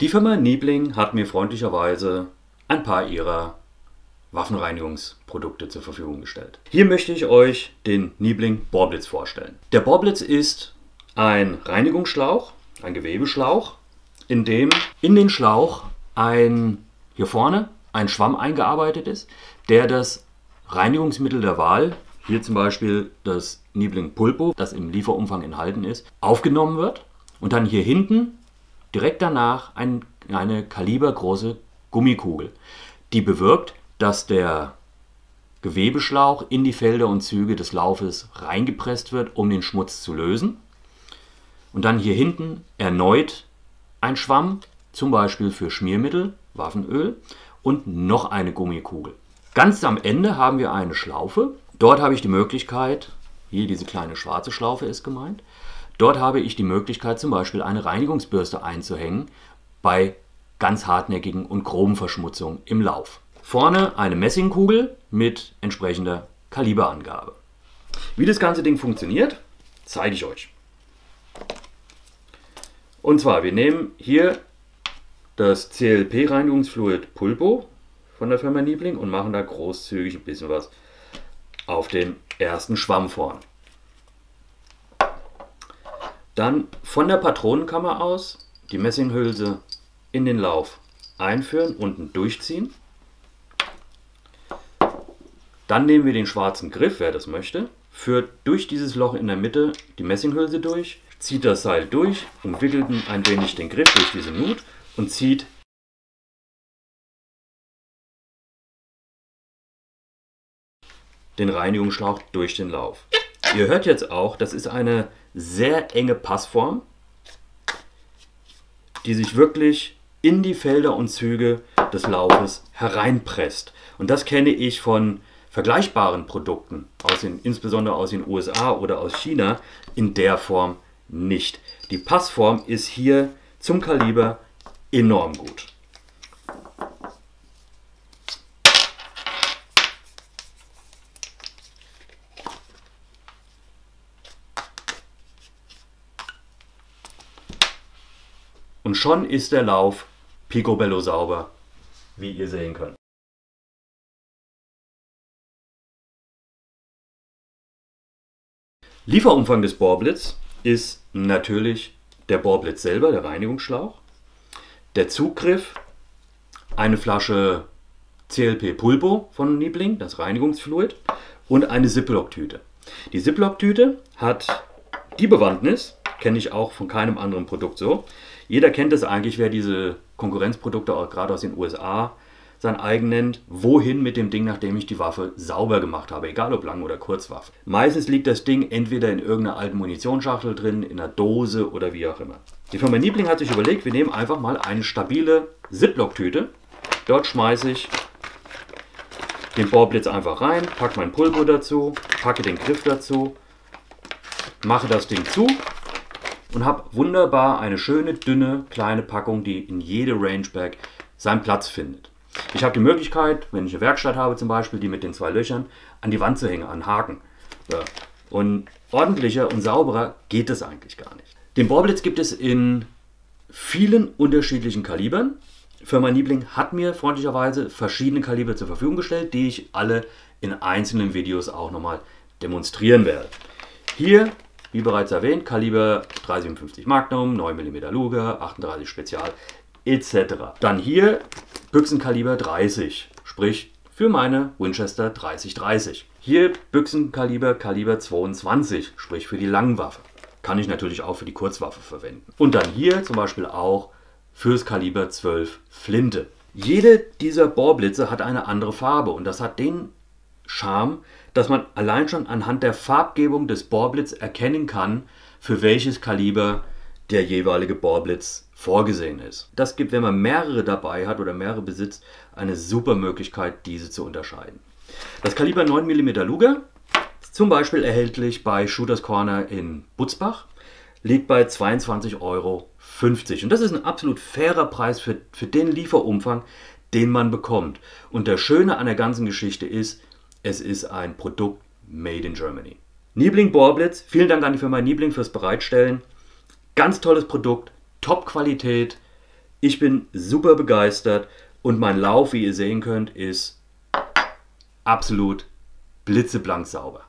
Die Firma Niebling hat mir freundlicherweise ein paar ihrer Waffenreinigungsprodukte zur Verfügung gestellt. Hier möchte ich euch den Niebling Bohrblitz vorstellen. Der Bohrblitz ist ein Reinigungsschlauch, ein Gewebeschlauch, in dem in den Schlauch ein hier vorne ein Schwamm eingearbeitet ist, der das Reinigungsmittel der Wahl, hier zum Beispiel das Niebling Pulpo, das im Lieferumfang enthalten ist, aufgenommen wird und dann hier hinten direkt danach ein, eine kalibergroße Gummikugel, die bewirkt, dass der Gewebeschlauch in die Felder und Züge des Laufes reingepresst wird, um den Schmutz zu lösen. Und dann hier hinten erneut ein Schwamm, zum Beispiel für Schmiermittel, Waffenöl und noch eine Gummikugel. Ganz am Ende haben wir eine Schlaufe. Dort habe ich die Möglichkeit, hier diese kleine schwarze Schlaufe ist gemeint, dort habe ich die Möglichkeit zum Beispiel eine Reinigungsbürste einzuhängen bei ganz hartnäckigen und groben Verschmutzungen im Lauf. Vorne eine Messingkugel mit entsprechender Kaliberangabe. Wie das ganze Ding funktioniert, zeige ich euch. Und zwar, wir nehmen hier das CLP-Reinigungsfluid Pulpo von der Firma Niebling und machen da großzügig ein bisschen was auf den ersten Schwamm vorn. Dann von der Patronenkammer aus die Messinghülse in den Lauf einführen, unten durchziehen. Dann nehmen wir den schwarzen Griff, wer das möchte, führt durch dieses Loch in der Mitte die Messinghülse durch, zieht das Seil durch, umwickelt ein wenig den Griff durch diese Nut und zieht den Reinigungsschlauch durch den Lauf. Ihr hört jetzt auch, das ist eine sehr enge Passform, die sich wirklich in die Felder und Züge des Laufes hereinpresst. Und das kenne ich von vergleichbaren Produkten, aus den, insbesondere aus den USA oder aus China, in der Form nicht. Die Passform ist hier zum Kaliber enorm gut. Und schon ist der Lauf picobello sauber, wie ihr sehen könnt. Lieferumfang des Bohrblitz ist natürlich der Bohrblitz selber, der Reinigungsschlauch der Zugriff, eine Flasche CLP Pulpo von Niebling, das Reinigungsfluid, und eine Ziploc-Tüte. Die Ziploc-Tüte hat die Bewandtnis, kenne ich auch von keinem anderen Produkt so. Jeder kennt es eigentlich, wer diese Konkurrenzprodukte auch gerade aus den USA sein eigen nennt, wohin mit dem Ding, nachdem ich die Waffe sauber gemacht habe, egal ob Lang- oder Kurzwaffe. Meistens liegt das Ding entweder in irgendeiner alten Munitionsschachtel drin, in einer Dose oder wie auch immer. Die Firma Niebling hat sich überlegt, wir nehmen einfach mal eine stabile Ziploc-Tüte. Dort schmeiße ich den Bohrblitz einfach rein, packe mein Pulver dazu, packe den Griff dazu, mache das Ding zu und habe wunderbar eine schöne, dünne, kleine Packung, die in jede Rangebag seinen Platz findet. Ich habe die Möglichkeit, wenn ich eine Werkstatt habe zum Beispiel, die mit den zwei Löchern, an die Wand zu hängen, an Haken. Und ordentlicher und sauberer geht es eigentlich gar nicht. Den Bohrblitz gibt es in vielen unterschiedlichen Kalibern. Firma Niebling hat mir freundlicherweise verschiedene Kaliber zur Verfügung gestellt, die ich alle in einzelnen Videos auch nochmal demonstrieren werde. Hier, wie bereits erwähnt, Kaliber 357 Magnum, 9 mm Luger, 38 Spezial etc. Dann hier Büchsenkaliber 30, sprich für meine Winchester 3030. Hier Büchsenkaliber Kaliber 22, sprich für die Langwaffe. Kann ich natürlich auch für die Kurzwaffe verwenden. Und dann hier zum Beispiel auch fürs Kaliber 12 Flinte. Jede dieser Bohrblitze hat eine andere Farbe und das hat den Charme, dass man allein schon anhand der Farbgebung des Bohrblitz erkennen kann, für welches Kaliber der jeweilige Bohrblitz vorgesehen ist. Das gibt, wenn man mehrere dabei hat oder mehrere besitzt, eine super Möglichkeit, diese zu unterscheiden. Das Kaliber 9 mm Luger, zum Beispiel erhältlich bei Shooters Corner in Butzbach, liegt bei 22,50 Euro. Und das ist ein absolut fairer Preis für, für den Lieferumfang, den man bekommt. Und der Schöne an der ganzen Geschichte ist, es ist ein Produkt made in Germany. Niebling Bohrblitz, vielen Dank an die Firma Niebling fürs Bereitstellen. Ganz tolles Produkt, Top-Qualität, Ich bin super begeistert und mein Lauf, wie ihr sehen könnt, ist absolut blitzeblank sauber.